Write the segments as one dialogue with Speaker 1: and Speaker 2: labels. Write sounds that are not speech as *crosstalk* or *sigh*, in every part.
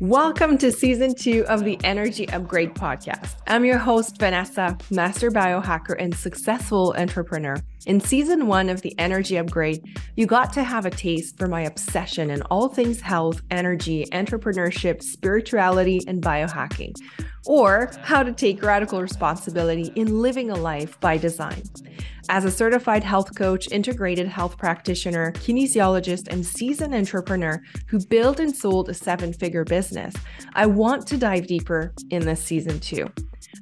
Speaker 1: Welcome to season two of the Energy Upgrade podcast. I'm your host, Vanessa, master biohacker and successful entrepreneur. In season one of the Energy Upgrade, you got to have a taste for my obsession in all things health, energy, entrepreneurship, spirituality, and biohacking, or how to take radical responsibility in living a life by design. As a certified health coach, integrated health practitioner, kinesiologist, and seasoned entrepreneur who built and sold a seven figure business, I want to dive deeper in this season too.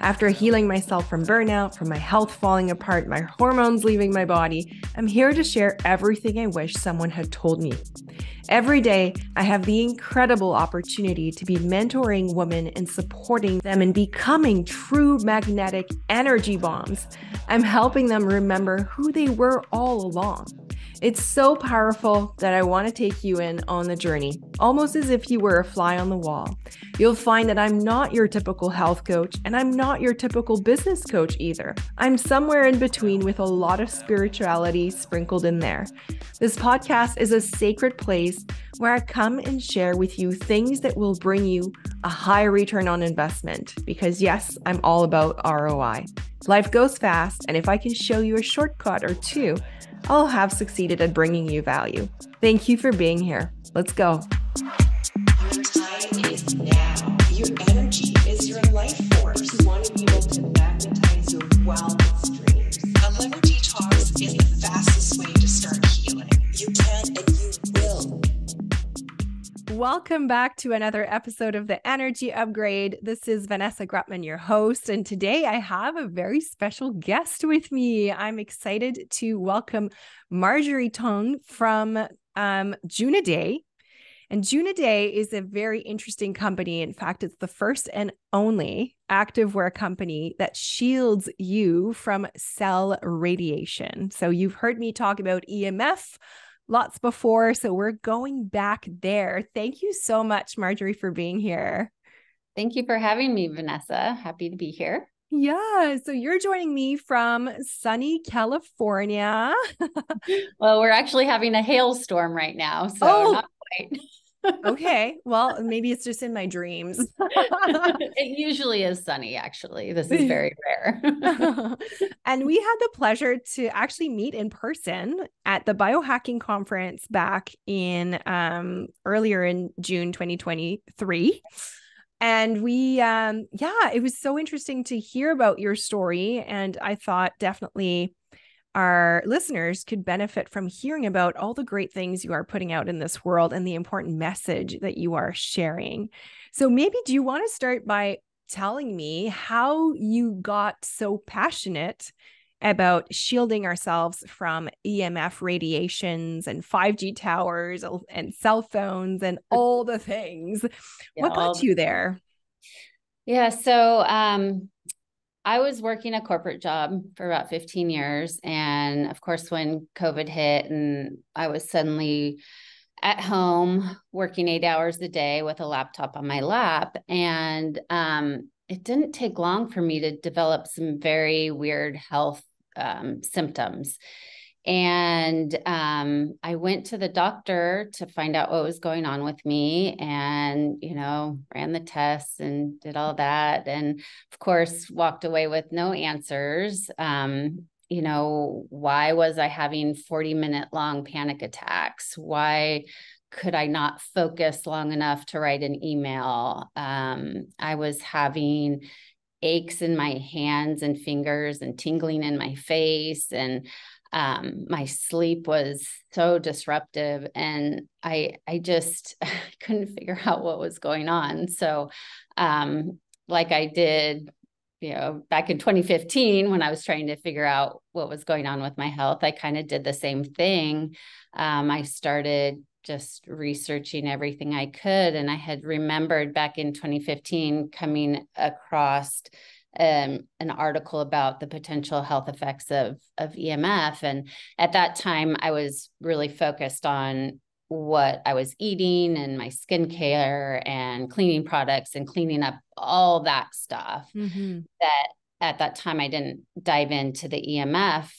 Speaker 1: After healing myself from burnout, from my health falling apart, my hormones leaving my body, I'm here to share everything I wish someone had told me. Every day, I have the incredible opportunity to be mentoring women and supporting them in becoming true magnetic energy bombs. I'm helping them remember who they were all along. It's so powerful that I want to take you in on the journey, almost as if you were a fly on the wall. You'll find that I'm not your typical health coach and I'm not your typical business coach either. I'm somewhere in between with a lot of spirituality sprinkled in there. This podcast is a sacred place where I come and share with you things that will bring you a high return on investment because, yes, I'm all about ROI. Life goes fast, and if I can show you a shortcut or two, I'll have succeeded at bringing you value. Thank you for being here. Let's go. Welcome back to another episode of the Energy Upgrade. This is Vanessa Grutman, your host, and today I have a very special guest with me. I'm excited to welcome Marjorie Tong from um, Juunaday. And Juunaday is a very interesting company. In fact, it's the first and only activewear company that shields you from cell radiation. So you've heard me talk about EMF lots before. So we're going back there. Thank you so much, Marjorie, for being here.
Speaker 2: Thank you for having me, Vanessa. Happy to be here.
Speaker 1: Yeah. So you're joining me from sunny California. *laughs*
Speaker 2: well, we're actually having a hailstorm right now. So
Speaker 1: Oh.
Speaker 2: not quite.
Speaker 1: Okay. Well, maybe it's just in my dreams. *laughs*
Speaker 2: it usually is sunny, actually. This is *laughs* very rare. *laughs*
Speaker 1: and we had the pleasure to actually meet in person at the biohacking conference back in um earlier in June 2023 and we um yeah it was so interesting to hear about your story and i thought definitely our listeners could benefit from hearing about all the great things you are putting out in this world and the important message that you are sharing so maybe do you want to start by telling me how you got so passionate about shielding ourselves from EMF radiations and 5G towers and cell phones and all the things.
Speaker 2: Yeah,
Speaker 1: what got you there?
Speaker 2: Yeah. So um, I was working a corporate job for about 15 years. And of course, when COVID hit and I was suddenly at home working eight hours a day with a laptop on my lap. And um, it didn't take long for me to develop some very weird health um, symptoms. And um, I went to the doctor to find out what was going on with me and, you know, ran the tests and did all that. And of course, walked away with no answers. Um, you know, why was I having 40 minute long panic attacks? Why could I not focus long enough to write an email? Um, I was having aches in my hands and fingers and tingling in my face and um, my sleep was so disruptive and i i just *laughs* couldn't figure out what was going on. So um, like i did you know back in 2015 when i was trying to figure out what was going on with my health i kind of did the same thing. Um, i started just researching everything i could and i had remembered back in 2015 coming across um, an article about the potential health effects of of EMF, and at that time, I was really focused on what I was eating and my skincare and cleaning products and cleaning up all that stuff.
Speaker 1: Mm-hmm.
Speaker 2: That at that time I didn't dive into the EMF.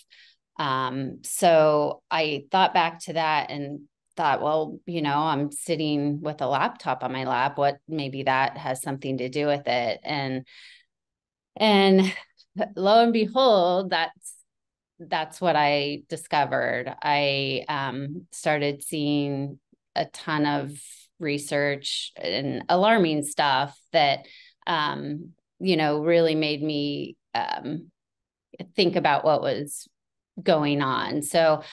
Speaker 2: Um, so I thought back to that and thought, well, you know, I'm sitting with a laptop on my lap. What maybe that has something to do with it. And and *laughs* lo and behold, that's that's what I discovered. I um, started seeing a ton of research and alarming stuff that um, you know really made me um, think about what was going on. So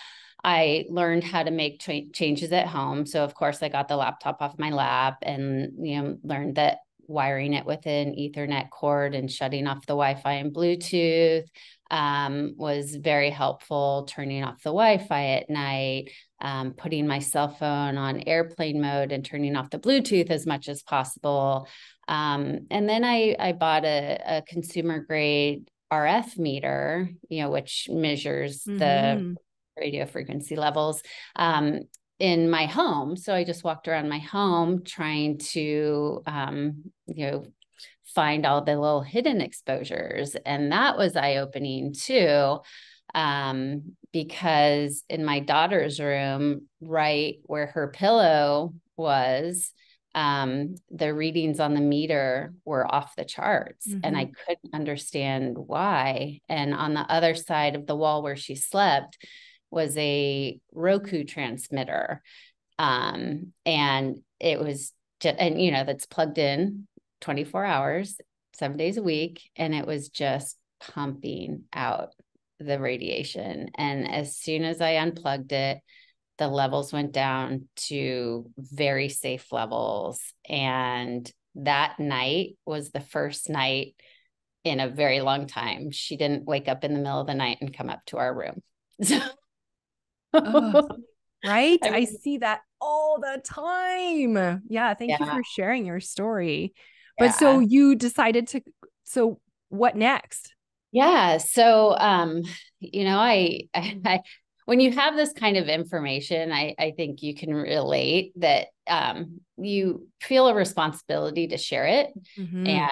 Speaker 2: I learned how to make tra- changes at home. So of course I got the laptop off my lap and you know learned that wiring it with an ethernet cord and shutting off the wi-fi and bluetooth um, was very helpful turning off the wi-fi at night um, putting my cell phone on airplane mode and turning off the bluetooth as much as possible um, and then i i bought a, a consumer grade rf meter you know which measures mm-hmm. the radio frequency levels um, in my home. So I just walked around my home trying to, um, you know, find all the little hidden exposures. And that was eye opening too, um, because in my daughter's room, right where her pillow was, um, the readings on the meter were off the charts mm-hmm. and I mm-hmm. couldn't understand why. And on the other side of the wall where she slept, was a Roku transmitter. Um, and it was just, and you know, that's plugged in 24 hours, seven days a week. And it was just pumping out the radiation. And as soon as I unplugged it, the levels went down to very safe levels. And that night was the first night in a very long time. She didn't wake up in the middle of the night and come up to our room. *laughs* So
Speaker 1: oh, *laughs* right? I, mean, I, see that all the time. Yeah. Thank yeah. you for sharing your story. But yeah. so you decided to, so what next?
Speaker 2: Yeah. So, um, you know, I, I, *laughs* I when you have this kind of information, I, I think you can relate that um, you feel a responsibility to share it mm-hmm. and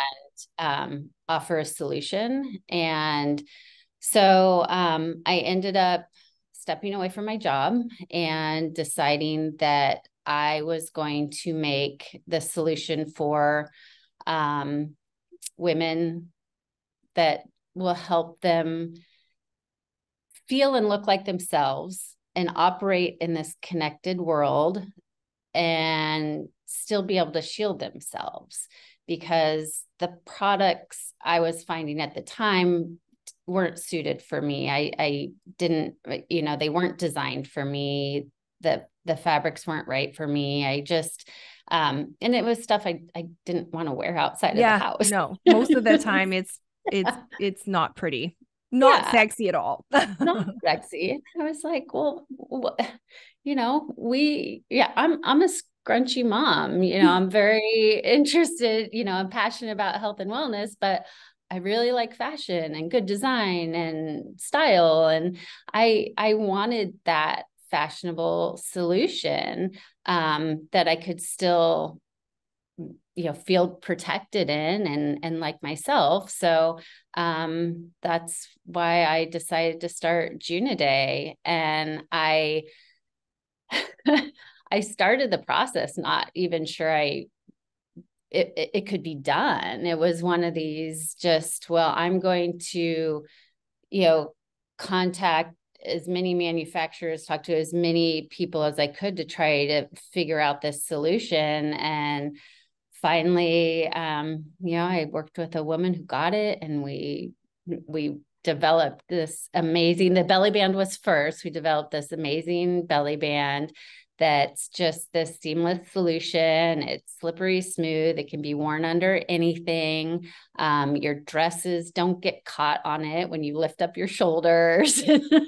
Speaker 2: um, offer a solution. And so um, I ended up stepping away from my job and deciding that I was going to make the solution for um, women that will help them feel and look like themselves and operate in this connected world and still be able to shield themselves because the products I was finding at the time weren't suited for me. I I didn't you know they weren't designed for me. The the fabrics weren't right for me. I just um and it was stuff I I didn't want to wear outside yeah, of the house.
Speaker 1: no, most of the *laughs* time it's it's it's not pretty. Not yeah. sexy at all.
Speaker 2: not *laughs* sexy. I was like, well, what, you know, we yeah, I'm I'm a scrunchy mom. You know, I'm very *laughs* interested, you know, I'm passionate about health and wellness, but I really like fashion and good design and style and I I wanted that fashionable solution um, that I could still you know feel protected in and and like myself. So um that's why I decided to start Juunaday and I *laughs* I started the process not even sure I it, it, it could be done. It was one of these just, well, I'm going to, you know, contact as many manufacturers, talk to as many people as I could to try to figure out this solution. And finally, um, you know, I worked with a woman who got it and we we developed this amazing the belly band was first we developed this amazing belly band that's just this seamless solution. It's slippery smooth. It can be worn under anything. Um, your dresses don't get caught on it when you lift up your shoulders.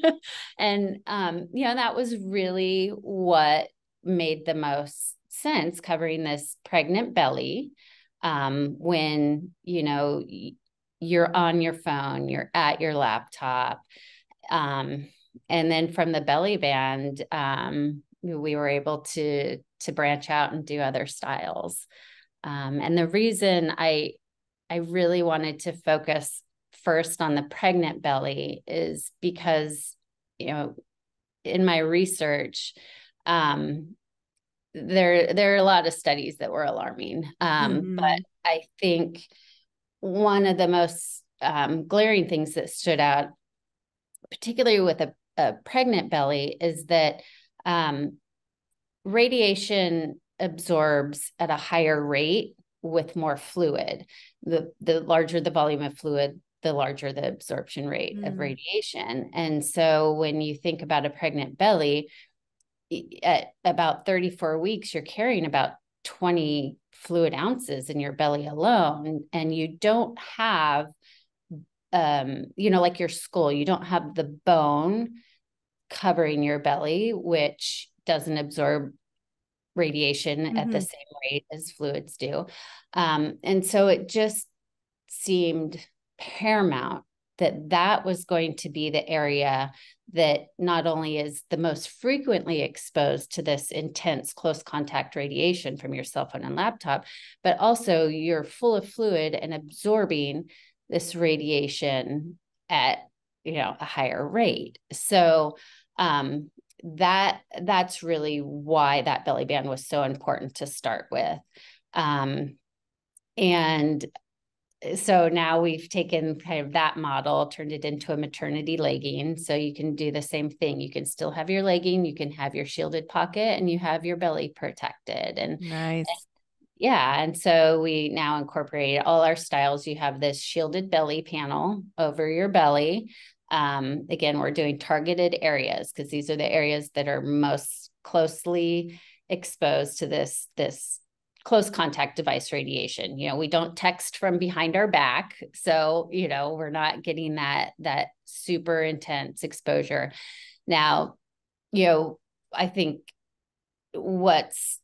Speaker 2: *laughs* and, um, you know, that was really what made the most sense covering this pregnant belly um, when, you know, you're on your phone, you're at your laptop. Um, and then from the belly band, um, we were able to to branch out and do other styles. Um, and the reason I I really wanted to focus first on the pregnant belly is because you know in my research um, there there are a lot of studies that were alarming um, mm-hmm. but i think one of the most um, glaring things that stood out particularly with a, a pregnant belly is that um, radiation absorbs at a higher rate with more fluid the the larger the volume of fluid the larger the absorption rate mm. of radiation and so when you think about a pregnant belly at about 34 weeks, you're carrying about 20 fluid ounces in your belly alone, and you don't have, um, you know, like your skull, you don't have the bone covering your belly, which doesn't absorb radiation mm-hmm. at the mm-hmm. same rate as fluids do. Um, and so it just seemed paramount that that was going to be the area that not only is the most frequently exposed to this intense close contact radiation from your cell phone and laptop, but also you're full of fluid and absorbing this radiation at you know a higher rate. So um, that that's really why that belly band was so important to start with. Um, and so now we've taken kind of that model, turned it into a maternity legging. So you can do the same thing. You can still have your legging, you can have your shielded pocket, and you have your belly protected. And
Speaker 1: nice.
Speaker 2: And, yeah. And so we now incorporate all our styles. You have this shielded belly panel over your belly. Um, again, we're doing targeted areas because these are the areas that are most closely exposed to this this close contact device radiation. You know we don't text from behind our back so you know we're not getting that that super intense exposure. Now you know i think what's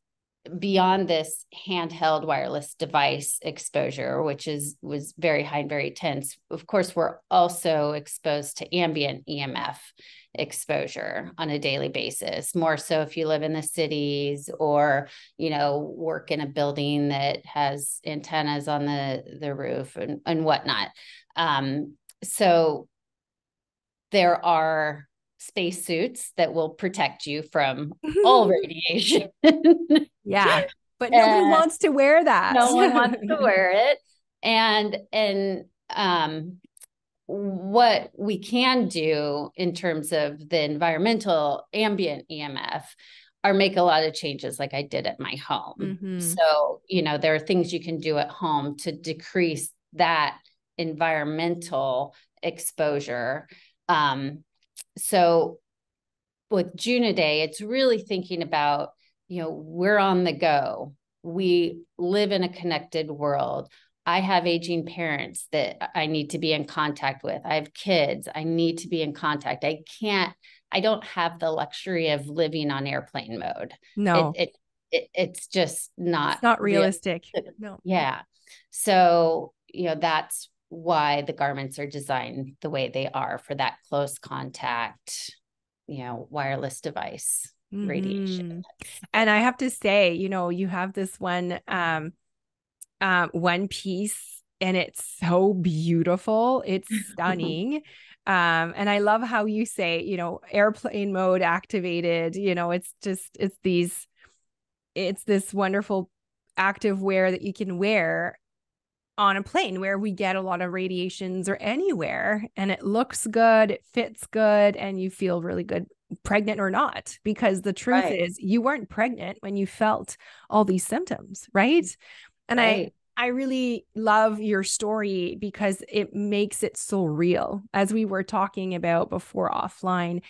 Speaker 2: beyond this handheld wireless device exposure which is was very high and very tense of course we're also exposed to ambient emf exposure on a daily basis more so if you live in the cities or you know work in a building that has antennas on the the roof and, and whatnot. Um, so there are spacesuits that will protect you from all *laughs* radiation *laughs*
Speaker 1: yeah but nobody and wants to wear that
Speaker 2: no one *laughs* wants to wear it and and um what we can do in terms of the environmental ambient EMF are make a lot of changes like I did at my home. Mm-hmm. So, you know, there are things you can do at home to decrease that environmental exposure. Um, so with Juunaday, it's really thinking about, you know, we're on the go. We live in a connected world. I have aging parents that I need to be in contact with. I have kids. I need to be in contact. I can't, I don't have the luxury of living on airplane mode.
Speaker 1: No.
Speaker 2: It, it, it it's just not
Speaker 1: it's not realistic.
Speaker 2: Real. *laughs* No. Yeah. So, you know, that's why the garments are designed the way they are for that close contact, you know, wireless device mm-hmm. radiation.
Speaker 1: And I have to say, you know, you have this one um um, one piece and it's so beautiful. It's *laughs* stunning. um, and I love how you say, you know, airplane mode activated. You know, it's just, it's these, it's this wonderful active wear that you can wear on a plane where we get a lot of radiations or anywhere and it looks good, it fits good, and you feel really good, pregnant or not. Because the truth right. is, you weren't pregnant when you felt all these symptoms, right? And right. I I really love your story because it makes it so real. As we were talking about before offline,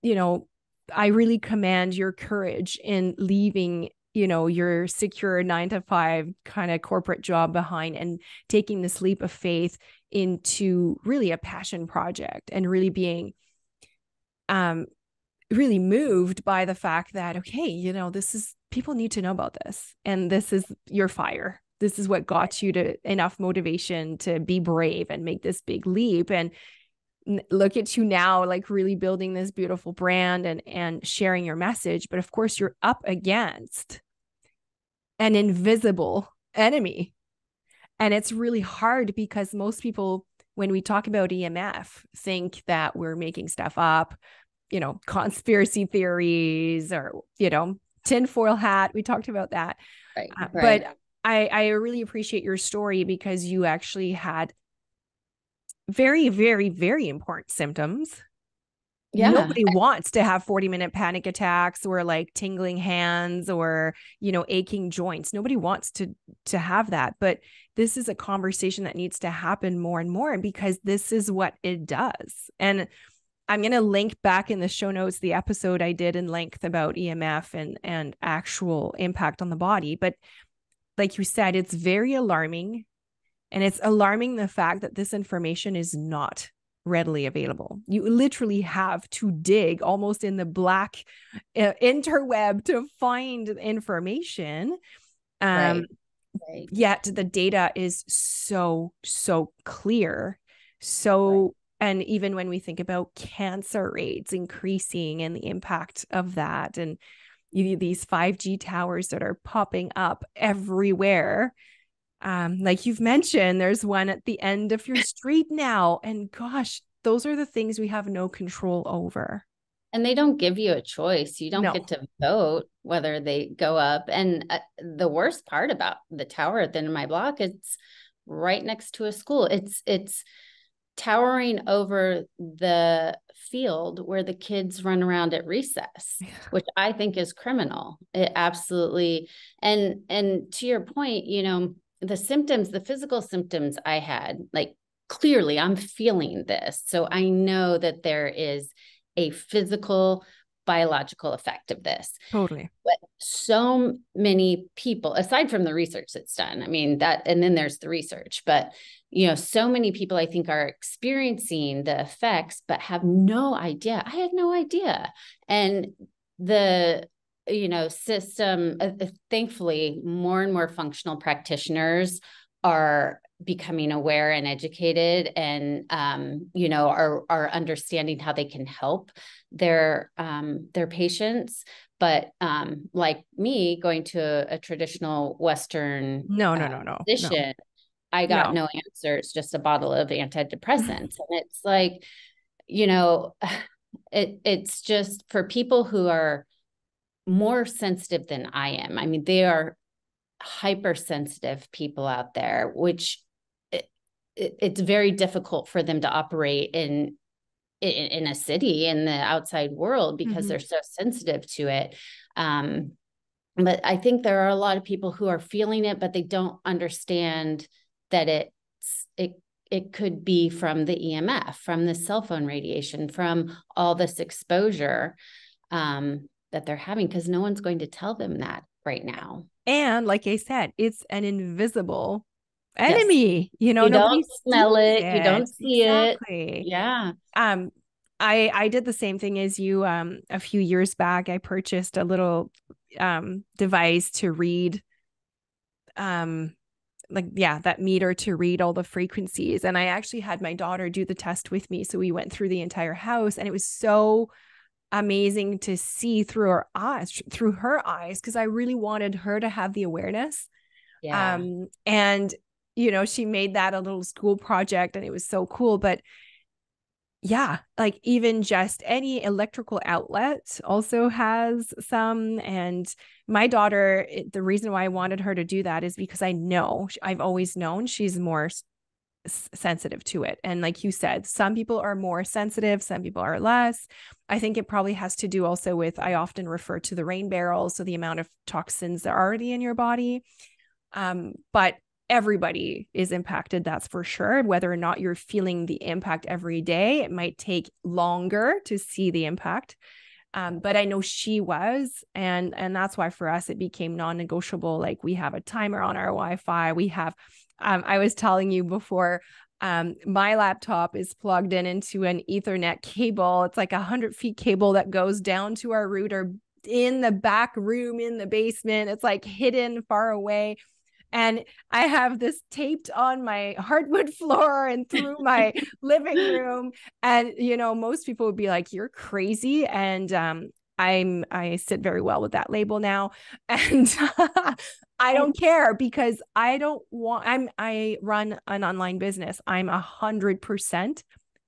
Speaker 1: you know, I really commend your courage in leaving, you know, your secure 9 to 5 kind of corporate job behind and taking this leap of faith into really a passion project and really being um really moved by the fact that okay, you know, this is people need to know about this and this is your fire. This is what got you to enough motivation to be brave and make this big leap. And look at you now like really building this beautiful brand and and sharing your message but of course you're up against an invisible enemy and it's really hard because most people when we talk about EMF think that we're making stuff up you know, conspiracy theories or, you know, tinfoil hat. We talked about that.
Speaker 2: Right.
Speaker 1: Uh. But I, I really appreciate your story because you actually had very, very, very important symptoms.
Speaker 2: yeah.
Speaker 1: Nobody wants to have 40 minute panic attacks or like tingling hands or, you know, aching joints. Nobody wants to to have that. But this is a conversation that needs to happen more and more because this is what it does. And I'm going to link back in the show notes the episode I did in length about EMF and and actual impact on the body, but like you said, it's very alarming. And it's alarming the fact that this information is not readily available. You literally have to dig almost in the black uh, interweb to find information. Um,
Speaker 2: Right. Right.
Speaker 1: Yet the data is so, so clear. So, and even when we think about cancer rates increasing and the impact of that, and you, these 5G towers that are popping up everywhere. Um, like you've mentioned, there's one at the end of your street now. And gosh, those are the things we have no control over.
Speaker 2: And they don't give you a choice. You don't
Speaker 1: No.
Speaker 2: get to vote whether they go up. And uh, the worst part about the tower at the end of my block, it's right next to a school. It's it's towering over the field where the kids run around at recess, *laughs* which I think is criminal. It absolutely and and to your point, you know, the symptoms, the physical symptoms I had, like clearly I'm feeling this. So I know that there is a physical biological effect of this
Speaker 1: Totally.
Speaker 2: but so many people aside from the research that's done i mean that and then there's the research but you know so many people i think are experiencing the effects but have no idea i had no idea and the you know system uh, uh, thankfully more and more functional practitioners are becoming aware and educated and um, you know are are understanding how they can help their um, their patients but um, like me going to a, a traditional western
Speaker 1: No, no,
Speaker 2: uh,
Speaker 1: no, no. no.
Speaker 2: physician i got
Speaker 1: No.
Speaker 2: no answers just a bottle of antidepressants *laughs* and it's like you know *sighs* it it's just for people who are more sensitive than i am. I mean they are hypersensitive people out there which it, it, it's very difficult for them to operate in in, in a city in the outside world because
Speaker 1: Mhm.
Speaker 2: they're so sensitive to it. Um but i think there are a lot of people who are feeling it but they don't understand that it's it it could be from the emf from the cell phone radiation from all this exposure. Um that they're having because no one's going to tell them that right now
Speaker 1: And like I said, it's an invisible
Speaker 2: Yes.
Speaker 1: enemy. You know,
Speaker 2: You don't smell
Speaker 1: sees
Speaker 2: it, you don't see it. Yeah
Speaker 1: um i i did the same thing as you um a few years back i purchased a little um device to read um like yeah that meter to read all the frequencies and i actually had my daughter do the test with me so we went through the entire house and it was so amazing to see through her eyes through her eyes because i really wanted her to have the awareness.
Speaker 2: Yeah.
Speaker 1: Um and you know she made that a little school project and it was so cool but yeah like even just any electrical outlet also has some and my daughter the reason why i wanted her to do that is because i know i've always known she's more sensitive to it and like you said some people are more sensitive some people are less i think it probably has to do also with i often refer to the rain barrel so the amount of toxins that are already in your body um, but everybody is impacted, that's for sure. Whether or not you're feeling the impact every day, it might take longer to see the impact. Um, but I know she was, and and that's why for us it became non-negotiable. Like we have a timer on our Wi-Fi. We have, um, I was telling you before, um, my laptop is plugged in into an Ethernet cable. It's like a hundred feet cable that goes down to our router in the back room in the basement. It's like hidden far away. And I have this taped on my hardwood *laughs* floor and through my living room. And, you know, most people would be like, you're crazy. And um, I'm, I sit very well with that label now. *laughs* And I don't care because I don't want, I'm, I run an online business. I'm a hundred percent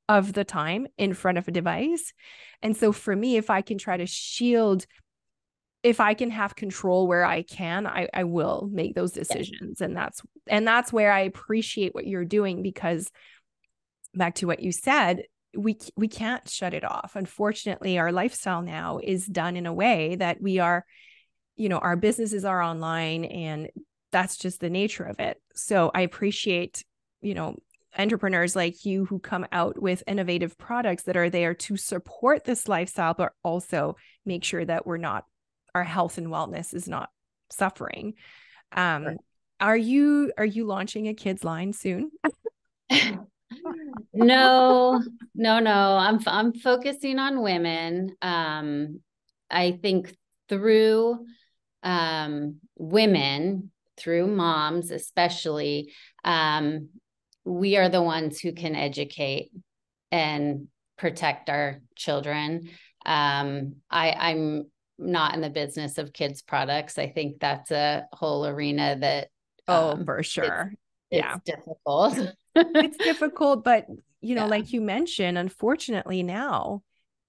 Speaker 1: of the time in front of a device. And so for me, if I can try to shield, if I can have control where I can, I, I will make those decisions. And that's and that's where I appreciate what you're doing because back to what you said, we we can't shut it off. Unfortunately, our lifestyle now is done in a way that we are, you know, our businesses are online and that's just the nature of it. So I appreciate, you know, entrepreneurs like you who come out with innovative products that are there to support this lifestyle, but also make sure that we're not, our health and wellness is not suffering. Um, right. Are you are you launching a kids line soon? *laughs*
Speaker 2: no, no, no. I'm I'm focusing on women. Um, I think through um, women, through moms especially, um, we are the ones who can educate and protect our children. Um, I, I'm not in the business of kids products. I think that's a whole arena that
Speaker 1: oh um, for sure
Speaker 2: it's, yeah it's difficult
Speaker 1: it's difficult but you *laughs* know yeah. like you mentioned unfortunately now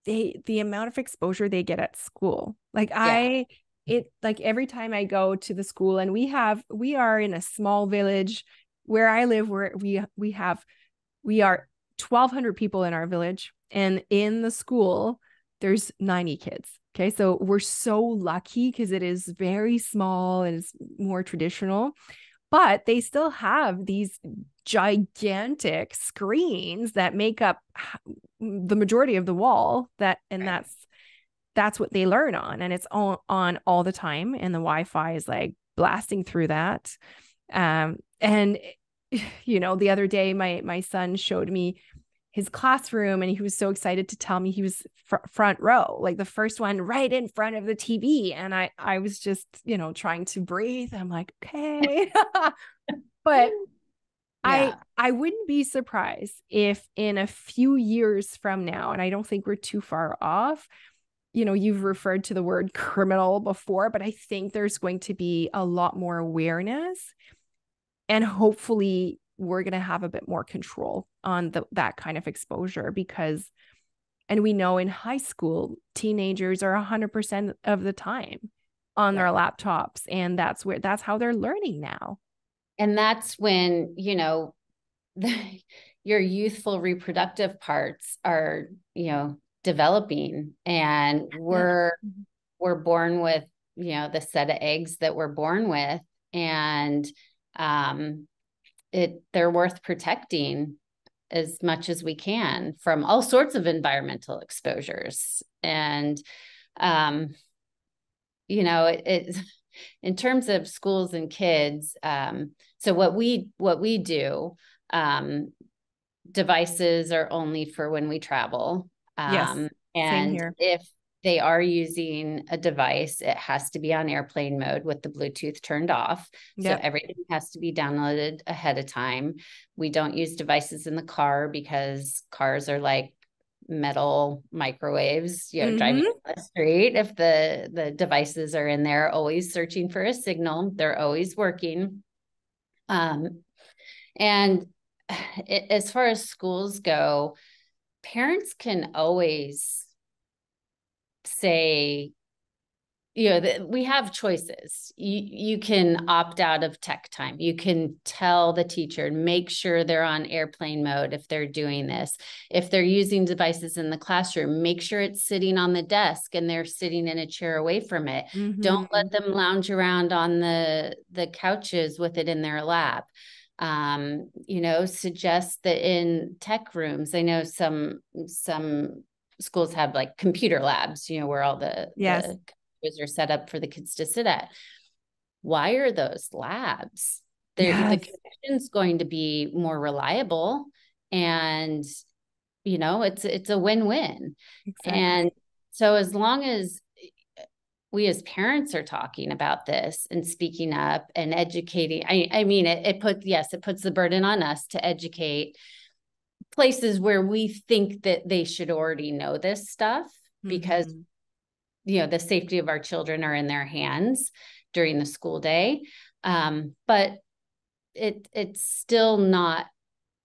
Speaker 1: they the amount of exposure they get at school like yeah. i it like every time i go to the school and we have we are in a small village where I live, where we we have we are 1200 people in our village and in the school there's 90 kids okay so we're so lucky because it is very small and it's more traditional but they still have these gigantic screens that make up the majority of the wall that and that's that's what they learn on and it's on on all the time and the wi-fi is like blasting through that. Um, and *sighs* you know, the other day my my son showed me his classroom and he was so excited to tell me he was fr- front row like the first one right in front of the tv and i i was just you know trying to breathe. I'm like okay. *laughs* But *laughs* yeah. i i wouldn't be surprised if in a few years from now and i don't think we're too far off you know you've referred to the word *laughs* criminal before but i think there's going to be a lot more awareness and hopefully we're going to have a bit more control on the, that kind of exposure because and we know in high school teenagers are 100% of the time on yeah. their laptops and that's where that's how they're learning now
Speaker 2: and that's when you know *laughs* the, your youthful reproductive parts are you know developing and we're yeah. we're born with you know the set of eggs that we're born with and um, it they're worth protecting as much as we can from all sorts of environmental exposures. And um, you know it, it, *laughs* in terms of schools and kids um, so what we what we do um, devices are only for when we travel. Um, yes, and if they are using a device, it has to be on airplane mode with the Bluetooth turned off. Yep. So everything has to be downloaded ahead of time. We don't use devices in the car because cars are like metal microwaves, you know, mm-hmm. driving on the street. If the the devices are in there, always searching for a signal, they're always working. Um, and *sighs* it, as far as schools go, parents can always say you know that we have choices. You you can opt out of tech time. You can tell the teacher and make sure they're on airplane mode if they're doing this. If they're using devices in the classroom make sure it's sitting on the desk and they're sitting in a chair away from it. Mm-hmm. don't let them lounge around on the the couches with it in their lap. Um, you know suggest that in tech rooms i know some some schools have like computer labs, you know, where all the,
Speaker 1: yes.
Speaker 2: the computers are set up for the kids to sit at. Why are those labs? Yes. The connection's going to be more reliable and you know it's it's a win-win exactly. and so as long as we as parents are talking about this and speaking up and educating i, I mean it, it puts yes it puts the burden on us to educate places where we think that they should already know this stuff mm-hmm. because you know the safety of our children are in their hands during the school day um, but it it's still not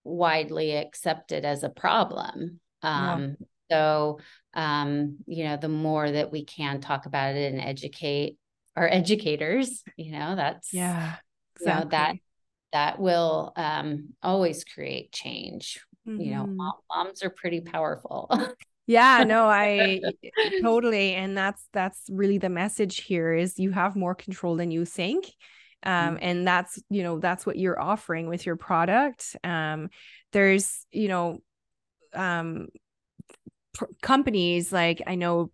Speaker 2: widely accepted as a problem um, So, um, you know, the more that we can talk about it and educate our educators, you know, that's
Speaker 1: yeah,
Speaker 2: exactly. you know, that that will um, always create change. Mm-hmm. You know, mm-hmm. mom, moms are pretty powerful. *laughs*
Speaker 1: yeah no i *laughs* totally and that's that's really the message here is you have more control than you think um, mm-hmm. and that's you know that's what you're offering with your product um, there's you know um, pr- companies like i know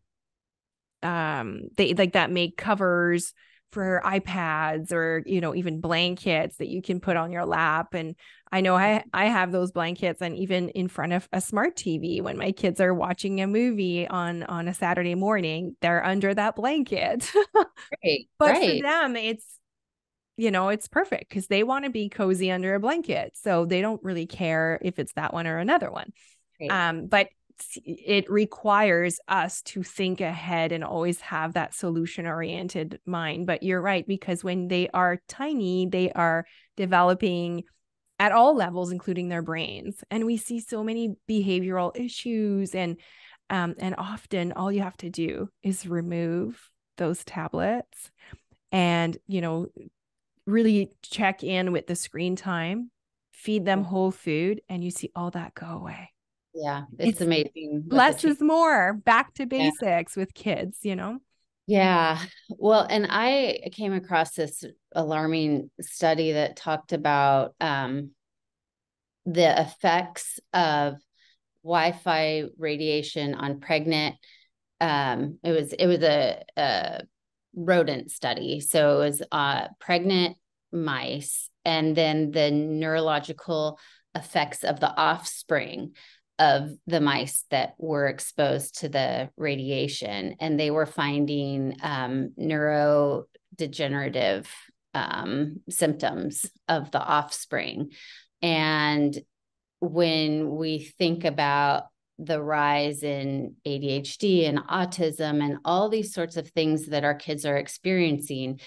Speaker 1: um, they like that make covers for iPads or you know even blankets that you can put on your lap and I know I I have those blankets and even in front of a smart TV when my kids are watching a movie on on a Saturday morning they're under that blanket. *laughs*
Speaker 2: right,
Speaker 1: but
Speaker 2: right.
Speaker 1: for them it's you know it's perfect cuz they want to be cozy under a blanket so they don't really care if it's that one or another one. Right. Um but it requires us to think ahead and always have that solution oriented mind but you're right because when they are tiny they are developing at all levels including their brains and we see so many behavioral issues and um, and often all you have to do is remove those tablets and you know really check in with the screen time feed them whole food and you see all that go away
Speaker 2: yeah, it's, it's amazing.
Speaker 1: Less is more. Back to basics yeah. with kids, you know?
Speaker 2: Yeah. Well, and I came across this alarming study that talked about um, the effects of Wi-Fi radiation on pregnant. Um, it was it was a, a rodent study, so it was uh, pregnant mice, and then the neurological effects of the offspring of the mice that were exposed to the radiation, and they were finding um, neurodegenerative um, symptoms of the offspring. And when we think about the rise in ADHD and autism and all these sorts of things that our kids are experiencing,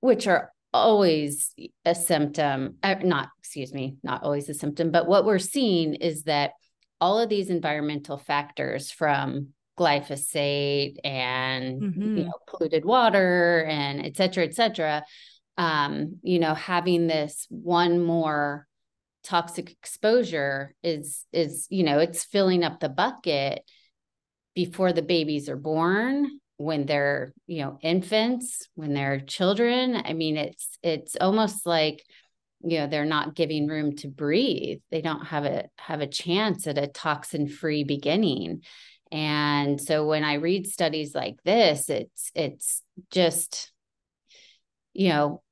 Speaker 2: which are always a symptom, uh, not, excuse me, not always a symptom, but what we're seeing is that all of these environmental factors from glyphosate and mm-hmm. you know polluted water and et cetera et cetera um, you know having this one more toxic exposure is is you know it's filling up the bucket before the babies are born when they're you know infants when they're children i mean it's it's almost like you know they're not giving room to breathe they don't have a have a chance at a toxin free beginning and so when i read studies like this it's it's just you know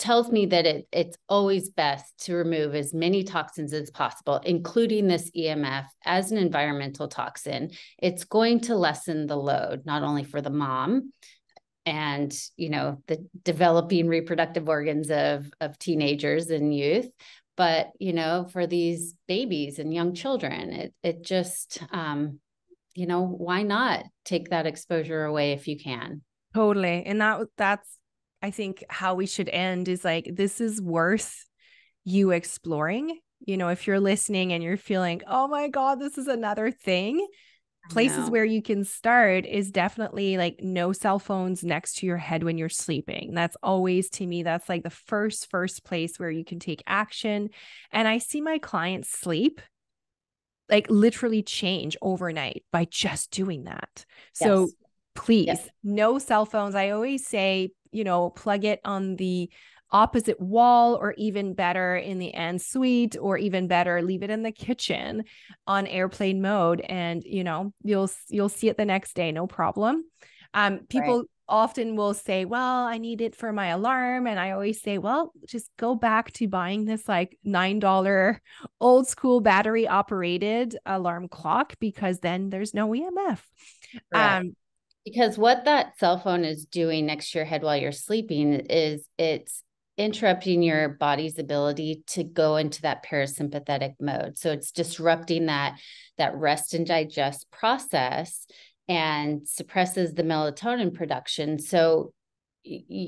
Speaker 2: tells me that it, it's always best to remove as many toxins as possible, including this EMF as an environmental toxin. It's going to lessen the load, not only for the mom, and you know the developing reproductive organs of of teenagers and youth. But you know for these babies and young children it it just um you know why not take that exposure away if you can?
Speaker 1: Totally. And that that's i think how we should end is like this is worth you exploring. You know if you're listening and you're feeling oh my god this is another thing places where you can start is definitely like no cell phones next to your head when you're sleeping. That's always to me, that's like the first, first place where you can take action. And I see my clients sleep like literally change overnight by just doing that. So yes. please, yes. no cell phones. I always say, you know, plug it on the opposite wall or even better in the ensuite or even better leave it in the kitchen on airplane mode and you know you'll you'll see it the next day no problem um people right. often will say well i need it for my alarm and i always say well just go back to buying this like $9 old school battery operated alarm clock because then there's no emf right. um
Speaker 2: because what that cell phone is doing next to your head while you're sleeping is it's interrupting your body's ability to go into that parasympathetic mode. So it's disrupting that that rest and digest process and suppresses the melatonin production. So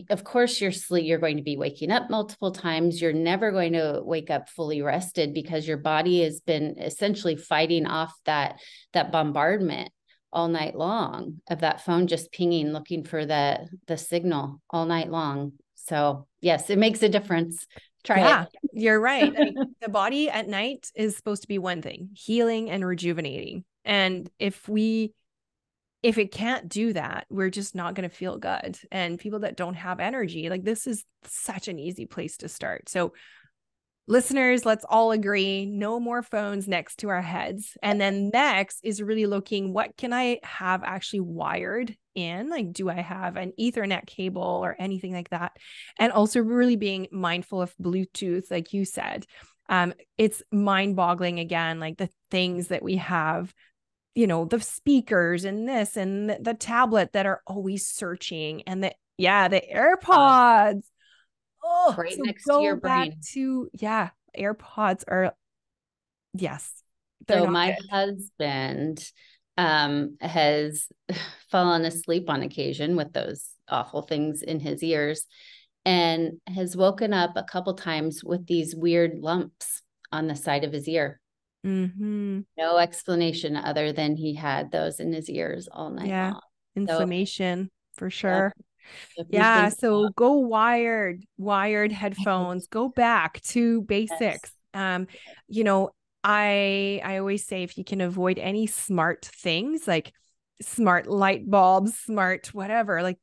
Speaker 2: of course your sleep you're going to be waking up multiple times. You're never going to wake up fully rested because your body has been essentially fighting off that that bombardment all night long of that phone just pinging looking for the the signal all night long so yes it makes a difference try yeah, it
Speaker 1: you're right *laughs* the body at night is supposed to be one thing healing and rejuvenating and if we if it can't do that, we're just not going to feel good. And people that don't have energy, like this is such an easy place to start. So, listeners, let's all agree no more phones next to our heads. And then next is really looking what can I have actually wired in? Like, do I have an Ethernet cable or anything like that? And also, really being mindful of Bluetooth, like you said. Um, it's mind boggling again, like the things that we have you know the speakers and this and the, the tablet that are always searching and the yeah the airpods oh
Speaker 2: right so next to your brain
Speaker 1: to yeah airpods are yes
Speaker 2: so my good. husband um has *laughs* fallen asleep on occasion with those awful things in his ears and has woken up a couple times with these weird lumps on the side of his ear
Speaker 1: Mm-hmm.
Speaker 2: No explanation other than he had those in his ears all night yeah. long.
Speaker 1: Inflammation so, for sure. Yeah. Yeah so go wired, wired *laughs* headphones, go back to basics. Yes. Um, you know, I I always say if you can avoid any smart things like smart light bulbs, smart whatever, like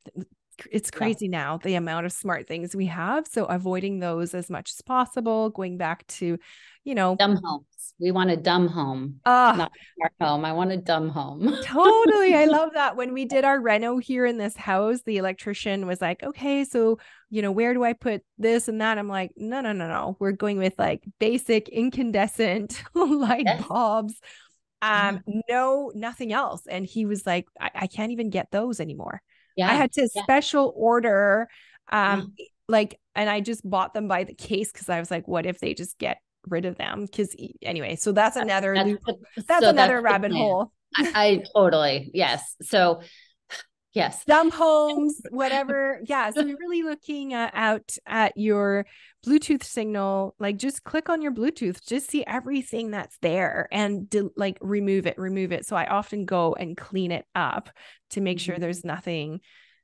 Speaker 1: it's crazy yeah. now the amount of smart things we have. So avoiding those as much as possible, going back to, you know,
Speaker 2: dumb homes. We want a dumb home,
Speaker 1: uh,
Speaker 2: not smart home. I want a dumb home. *laughs*
Speaker 1: totally. I love that. When we did our reno here in this house, the electrician was like, okay, so, you know, where do I put this and that? I'm like, no, no, no, no. We're going with like basic incandescent *laughs* light yes. bulbs um no nothing else and he was like I, I can't even get those anymore yeah. I had to yeah. special order um yeah. like and I just bought them by the case because I was like, what if they just get rid of them? Because anyway, so that's another that's, loop, that's so another that's rabbit hole.
Speaker 2: I, I totally yes. So *sighs* yes
Speaker 1: dumb homes whatever yeah so you're really looking uh, out at your bluetooth signal like just click on your bluetooth just see everything that's there and de- like remove it remove it so i often go and clean it up to make sure mm-hmm. there's nothing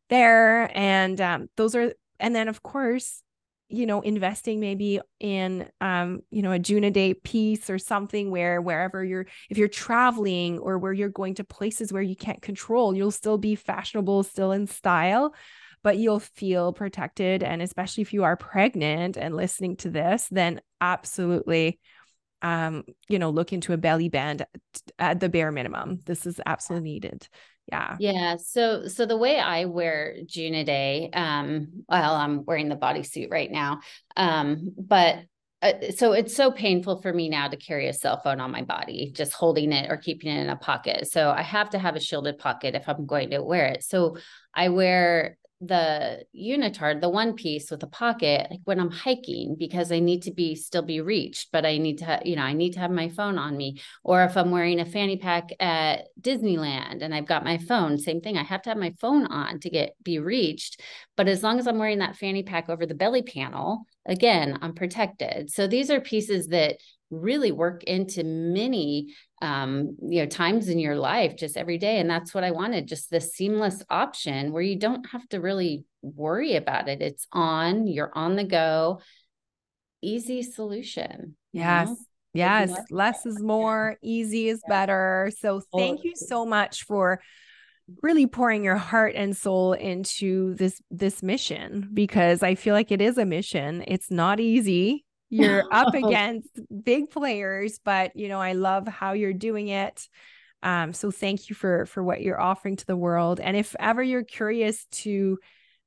Speaker 1: there and um, those are and then of course you know investing maybe in um you know a Juunaday piece or something where wherever you're if you're traveling or where you're going to places where you can't control you'll still be fashionable still in style but you'll feel protected. And especially if you are pregnant and listening to this then absolutely um you know look into a belly band at the bare minimum. This is absolutely needed yeah.
Speaker 2: Yeah so so the way i wear Juunaday um well i'm wearing the bodysuit right now um but uh, so it's so painful for me now to carry a cell phone on my body just holding it or keeping it in a pocket. So i have to have a shielded pocket if i'm going to wear it. So i wear the unitard, the one piece with a pocket, like when I'm hiking, because I need to be still be reached, but I need to, you know, I need to have my phone on me. Or if I'm wearing a fanny pack at Disneyland and I've got my phone, same thing. I have to have my phone on to get be reached. But as long as I'm wearing that fanny pack over the belly panel, again, I'm protected. So these are pieces that really work into many um, you know times in your life just every day and that's what i wanted just this seamless option where you don't have to really worry about it. It's on you're on the go. Easy solution
Speaker 1: yes know? yes less is *laughs* more easy is better. So thank you so much for really pouring your heart and soul into this this mission because i feel like it is a mission. It's not easy you're *laughs* up against big players but you know i love how you're doing it. Um, so thank you for for what you're offering to the world. And if ever you're curious to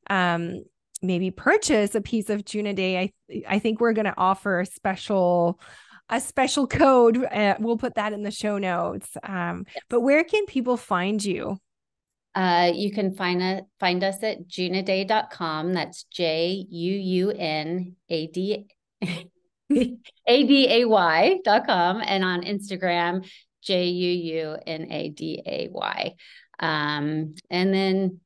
Speaker 1: um, maybe purchase a piece of Juunaday i i think we're going to offer a special a special code uh, we'll put that in the show notes. Um, but where can people find you?
Speaker 2: Uh, you can find, a, find us at juunaday.com. That's J U U N A D A-D-A-Y dot com and on Instagram, J-U-U-N-A-D-A-Y. Um, and then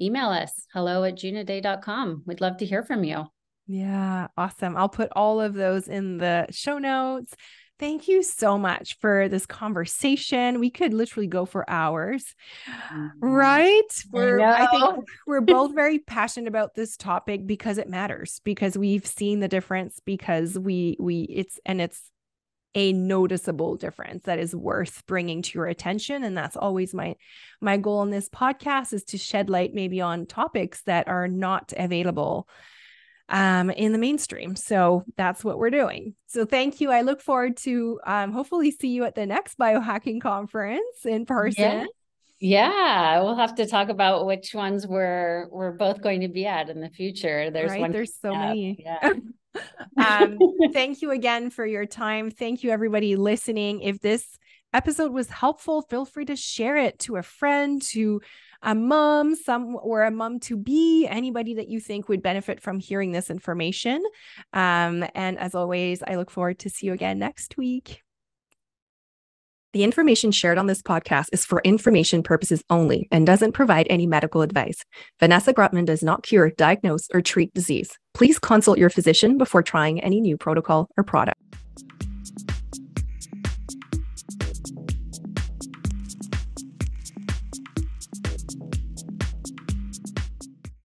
Speaker 2: email us hello at juunaday.com. We'd love to hear from you.
Speaker 1: Yeah, awesome. I'll put all of those in the show notes. Thank you so much for this conversation. We could literally go for hours, mm-hmm. right? We're, I, I think we're both very passionate about this topic because it matters, because we've seen the difference, because we, we, it's, and it's a noticeable difference that is worth bringing to your attention and that's always my my goal in this podcast is to shed light maybe on topics that are not available um, in the mainstream. So that's what we're doing. So thank you. I look forward to um, hopefully see you at the next biohacking conference in person.
Speaker 2: Yeah. Yeah, we'll have to talk about which ones we're we're both going to be at in the future. There's
Speaker 1: right?
Speaker 2: one.
Speaker 1: There's so many. Yeah. *laughs* um, thank you again for your time. Thank you, everybody listening. If this episode was helpful, feel free to share it to a friend, to a mom, some or a mom to be, anybody that you think would benefit from hearing this information. Um, and as always, I look forward to see you again next week. The information shared on this podcast is for information purposes only and doesn't provide any medical advice. Vanessa Grutman does not cure, diagnose, or treat disease. Please consult your physician before trying any new protocol or product.